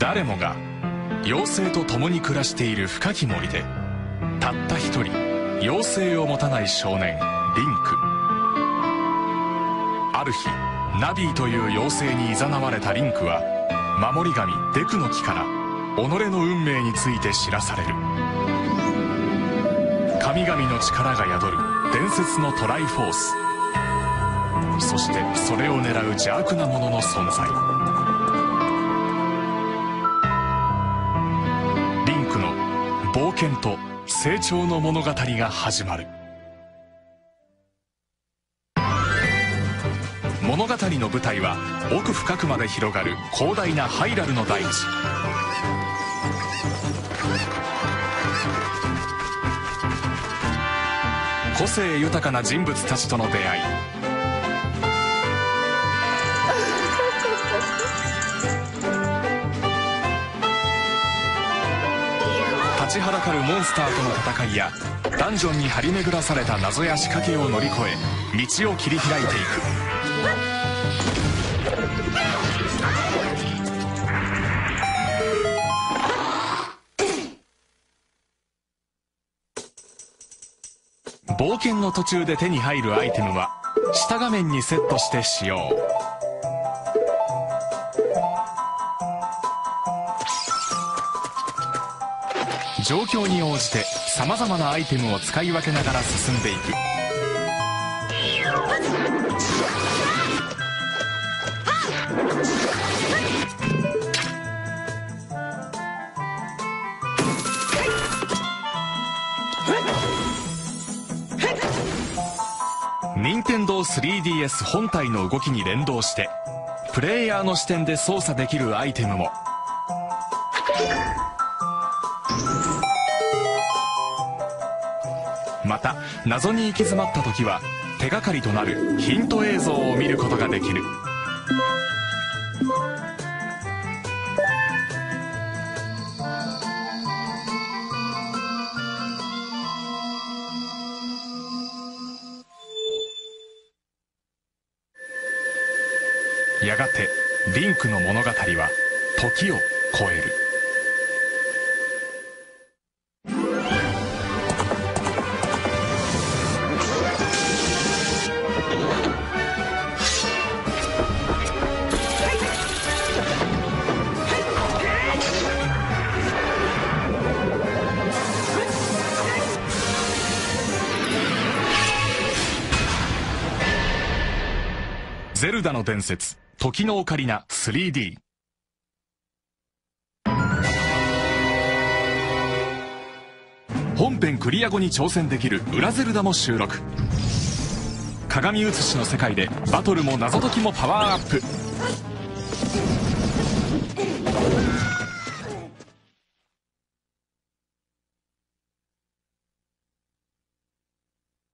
誰もが妖精と共に暮らしている深き森でたった一人妖精を持たない少年リンク。ある日ナビーという妖精に誘われたリンクは守り神デクの木から己の運命について知らされる。神々の力が宿る伝説のトライフォース。そしてそれを狙う邪悪なものの存在。冒険と成長の物語が始まる。物語の舞台は奥深くまで広がる広大なハイラルの大地。個性豊かな人物たちとの出会い。ちはだかるモンスターとの戦いやダンジョンに張り巡らされた謎や仕掛けを乗り越え道を切り開いていく。冒険の途中で手に入るアイテムは下画面にセットして使用。状況に応じて様々なアイテムを使い分けながら進んでいく。任天堂 3DS 本体の動きに連動してプレイヤーの視点で操作できるアイテムも。また謎に行き詰まった時は手がかりとなるヒント映像を見ることができる。やがてリンクの物語は時を超える。ゼルダの伝説時のオカリナ 3D 本編クリア後に挑戦できる裏ゼルダも収録。鏡写しの世界でバトルも謎解きもパワーアップ。